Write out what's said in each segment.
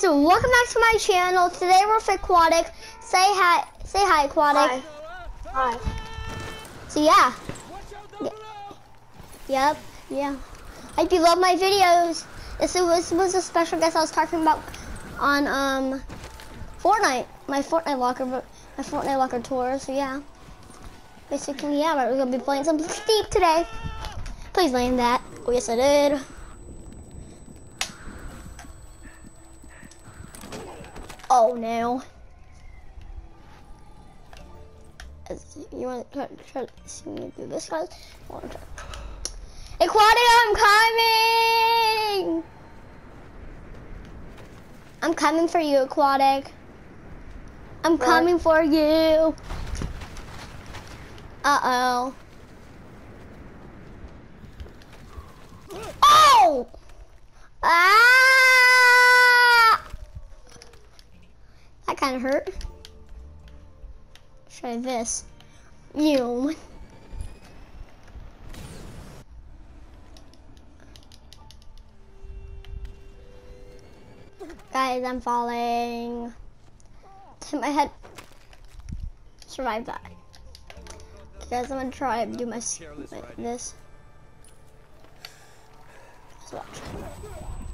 guys, welcome back to my channel. Today we're with Aquatic. Say hi, say hi, Aquatic. Hi. Hi. So yeah. Yep, yeah. I hope you love my videos. This was, was a special guest I was talking about on um Fortnite, my Fortnite locker, my Fortnite locker tour. So yeah. Basically, yeah, we're gonna be playing some Steep today. Please land that. Oh yes, I did. Oh no. You want to try, to see me do this, guys? Aquatic, I'm coming! I'm coming for you, Aquatic. I'm Where? coming for you. Uh-oh. Oh! Ah! That kind of hurt. Try this. You. Guys, I'm falling. Hit my head. Survive that. Guys, I'm gonna try and do my, my this. Let's watch.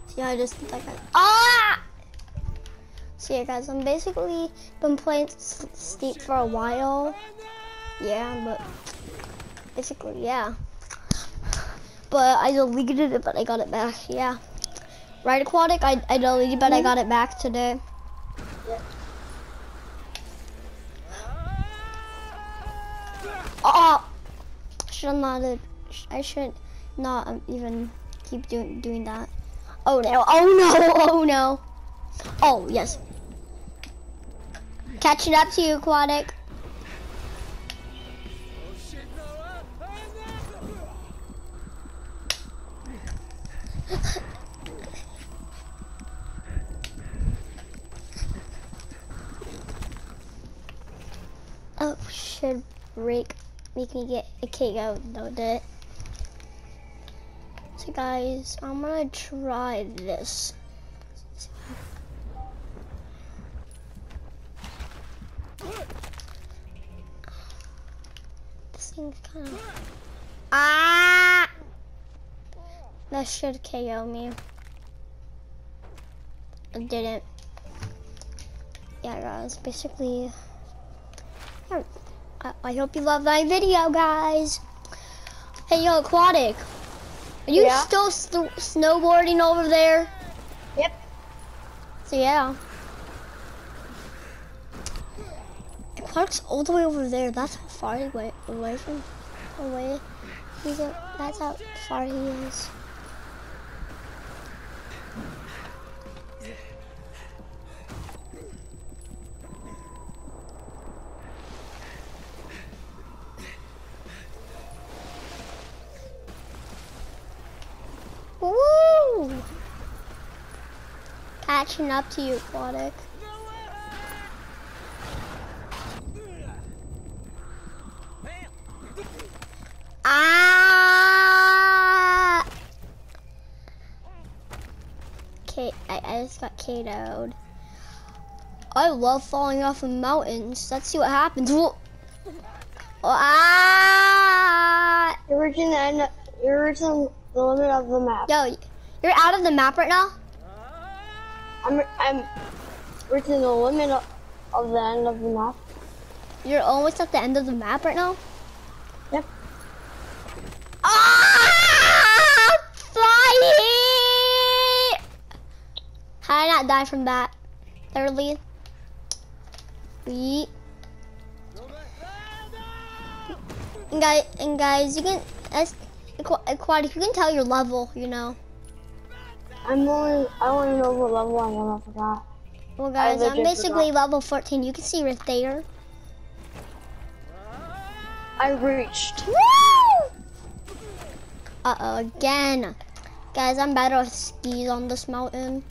See how I just did that guy. Ah! So yeah, guys, I'm basically been playing S- Steep for a while. Yeah, but basically, yeah. But I deleted it, but I got it back. Yeah. Right, Aquatic? I, I deleted, but I mm-hmm. got it back today. Oh! Should not. have- I should not even keep doing doing that. Oh no! Oh no! Oh no! Oh yes. Catching up to you, Aquatic. Oh, should break, make me get a KO. No, did it. So guys, I'm gonna try this. This thing's kind of ah. That should KO me. It didn't. Yeah, guys. Basically, I, I hope you love my video, guys. Hey, yo, Aquatic. Are you Yeah? still sn- snowboarding over there? Yep. So yeah. Aquatic's all the way over there. That's how far away, away from away. He's a, that's how far he is. Woo! Catching up to you, Aquatic. I, I just got KO'd. I love falling off of mountains. Let's see what happens. Whoa. Ah! You're reaching the end. You're reaching the limit of the map. Yo, you're out of the map right now? I'm. I'm reaching the limit of, of the end of the map. You're almost at the end of the map right now? Yep. Ah! Flying! How did I not die from that? Thirdly, We. And guys, and guys, you can as aqua- aquatic, you can tell your level, you know. I'm only. I don't even know what level I am. I forgot. Well, guys, I'm basically level 14. You can see right there. I reached. Woo! Uh oh, again. Guys, I'm better with skis on this mountain.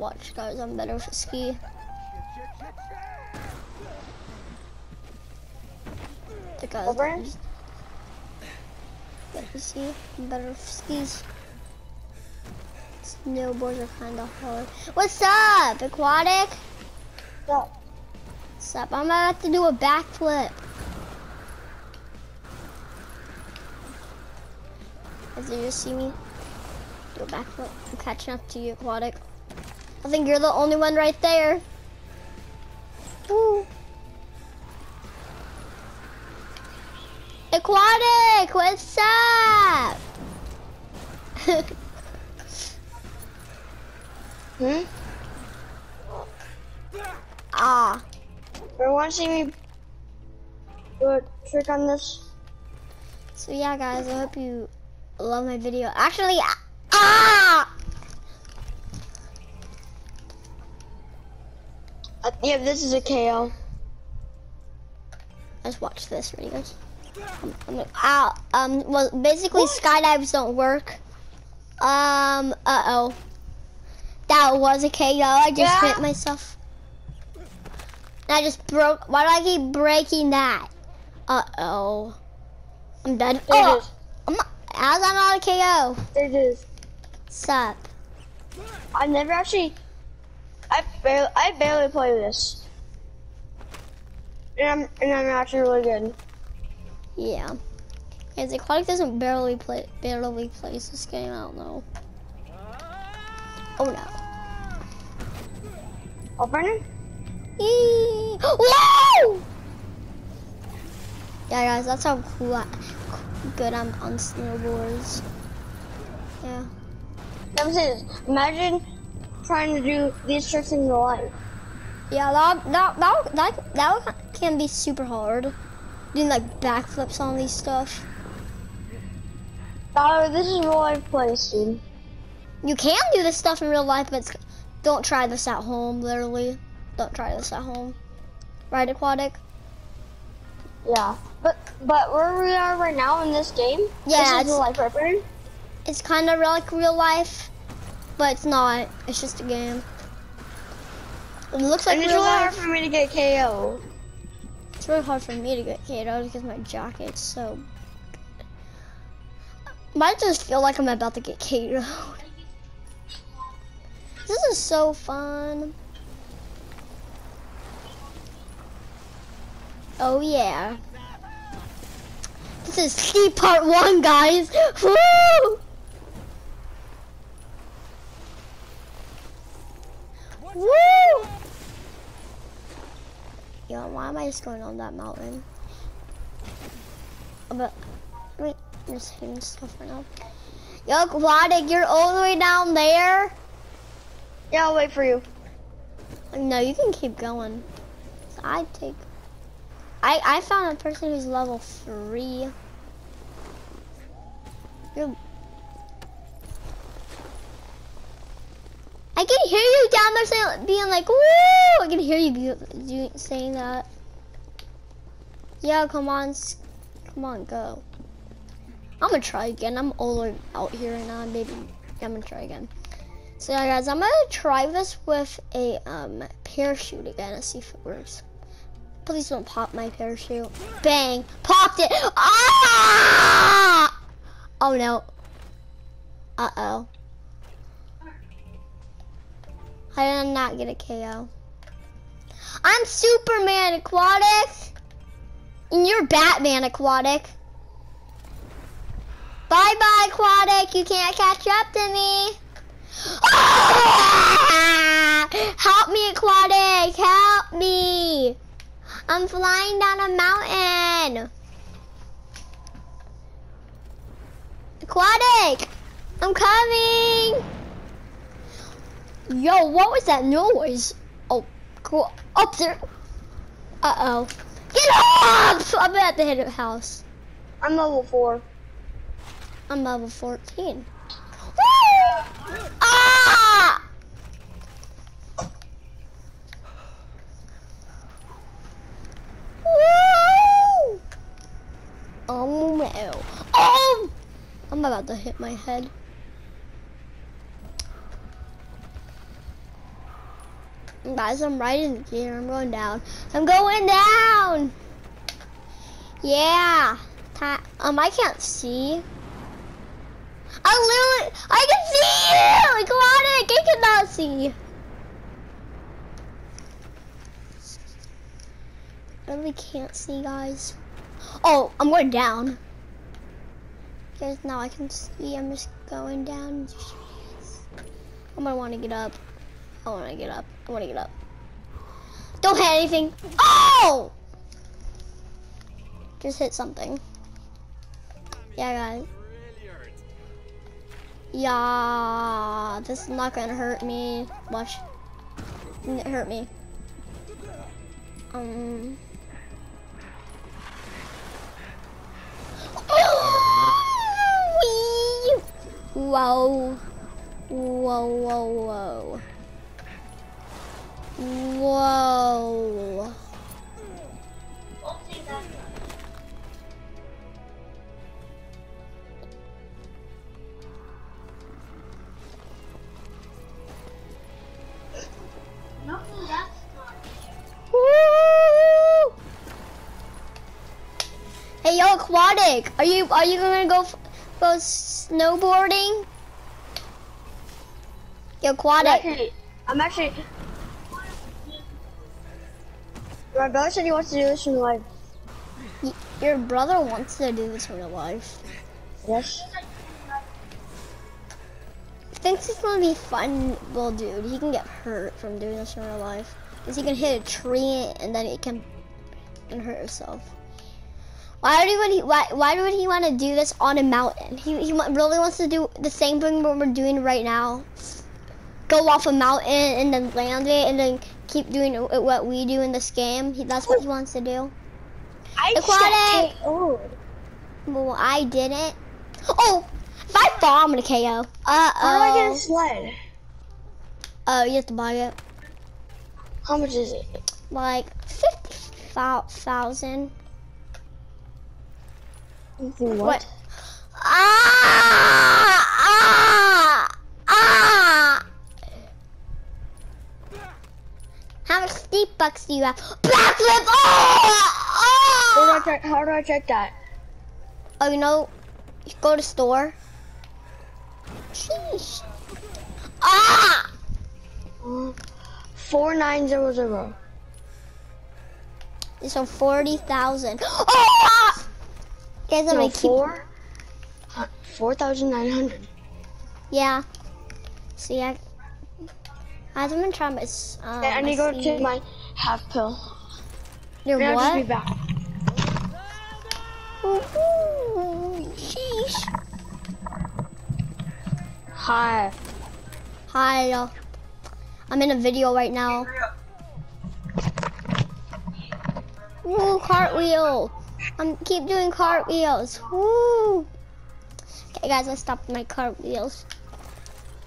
Watch, guys, I'm better with a ski. The guys, Over? Let me see. I'm better with skis. snowboards are kind of hard. What's up, Aquatic? What's up? What's up? I'm about to do a backflip. As you just see me do a backflip, I'm catching up to you, Aquatic. I think you're the only one right there. Woo. Aquatic, what's up? Hmm? ah, You're watching me do a trick on this? so yeah, guys, I hope you love my video. Actually, ah, Uh, yeah, this is a KO. let's watch this. Ready, guys? I'm, I'm, ow, um, well, basically, skydives don't work. Um, uh oh, that was a KO. I just Yeah. hit myself. And I just broke. Why do I keep breaking that? Uh oh, I'm dead. There it Oh, is. I'm not, how's that not a KO? There it is. Sup? I've never actually. I barely, I barely play this. And I'm, and I'm actually really good. Yeah. Yeah, the Aquatic doesn't barely play barely plays this game, I don't know. Oh no. Oh, Brennan? Whoa! Yeah guys, that's how cool I, good I'm on snowboards. Yeah. Is, imagine trying to do these tricks in real life. Yeah, that that that that, that can be super hard. Doing like backflips on these stuff. Tyler, this is real life place, dude. You can do this stuff in real life, but it's, don't try this at home, literally. Don't try this at home. Right, Aquatic? Yeah. But but where we are right now in this game, Yeah, this is real life, right? It's kind of like real life, but it's not. It's just a game. It looks like and it's real really hard for me to get KO. It's really hard for me to get KO'd because my jacket's so. Might just feel like I'm about to get KO'd. This is so fun. Oh yeah. This is C part one, guys. Woo! Woo! Yo, why am I just going on that mountain? Oh, but wait, I'm just hitting stuff right now. Yo, Aquatic, you're all the way down there. Yeah, I'll wait for you. No, you can keep going. I take. I I found a person who's level three. You're. I can hear you down there saying, being like, "Woo!" I can hear you be, saying that. Yeah, come on, come on, go. I'm gonna try again. I'm all out here right now, baby. I'm gonna try again. So yeah, guys, I'm gonna try this with a um, parachute again and see if it works. Please don't pop my parachute. Bang! Popped it! Ah! Oh no. Uh I did not get a KO. I'm Superman Aquatic! And you're Batman Aquatic. Bye bye, Aquatic. You can't catch up to me. Help me, Aquatic! Help me! I'm flying down a mountain. Aquatic! I'm coming! Yo, what was that noise? Oh, cool. Up there. Uh-oh. Get off! I'm at the hit house. I'm level four. I'm level 14. Woo! Ah! Woo! Oh no. Oh! I'm about to hit my head. Guys, I'm right in here. I'm going down. I'm going down! Yeah. Um, I can't see. I literally, I can see you! Aquatic, I cannot see. I really can't see, guys. Oh, I'm going down. Guys, now I can see. I'm just going down. I'm gonna want to get up. I want to get up. I want to get up. Don't hit anything. Oh! Just hit something. Yeah, guys. Yeah, this is not gonna hurt me. Watch. It hurt me. Um. Whoa. Whoa, whoa, whoa. Whoa. Hey, yo, aquatic. Are you are you gonna go go snowboarding? Yo, I'm aquatic. actually, I'm actually. My brother said he wants to do this in real life. Your brother wants to do this in real life. Yes. Thinks it's gonna be fun. Well, dude, he can get hurt from doing this in real life. Cause he can hit a tree and then he can, can hurt himself. Why would he? Why, why would he want to do this on a mountain? He, he really wants to do the same thing what we're doing right now. Go off a mountain and then land it and then keep doing what we do in this game. He, that's what he wants to do. I Aquatic! said- Oh. Well, I didn't. Oh, if I fall, I'm gonna KO. Uh oh. How do I get a oh. sled? Oh, you have to buy it. How much is it? Like fifty thousand. What? What? Ah! Bucks do you have? Backflip! Oh! How do I Oh! check? How do I check that? oh, you know, you go to store. Sheesh. Ah! Four nine zero zero. So forty thousand. Oh! Guys, I'm So gonna keep. four. Four thousand nine hundred. Yeah. See, I. I'm gonna try my. s- Um, I need to go to my half pill. Your Then I'll just be what? back. Ooh, sheesh. Hi. Hi. uh, I'm in a video right now. Woo, cartwheel. I'm keep doing cartwheels. Woo. Okay, guys, I stopped my cartwheels.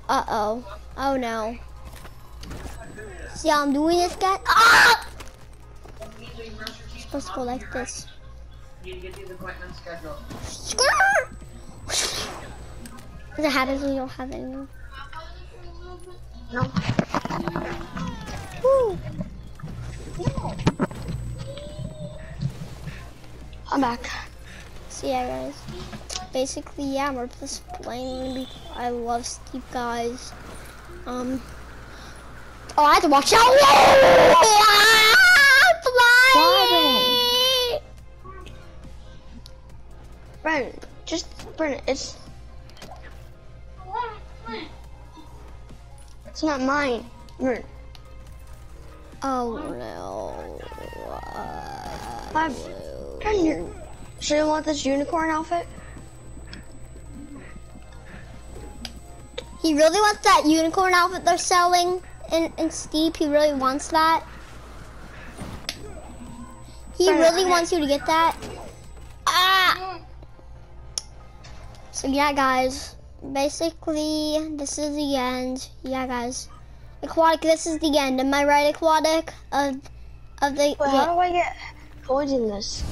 Uh oh. Oh no. See how I'm doing this, guys? Ah! Supposed to go like this. What happens when you don't have anyone? No. Woo. I'm back. So yeah, guys. Basically, yeah, we're just playing. I love Steep, guys. Um. Oh, I have to watch out! Flying! Brent, just Brent, it's it's not mine. Brent, Oh no. Brent, you you want this unicorn outfit? He really wants that unicorn outfit they're selling in, in Steep. He really wants that. He really wants you to get that. Ah! So yeah, guys. Basically, this is the end. Yeah, guys. Aquatic, this is the end. Am I right, Aquatic? Of, of the... Wait, how do I get this?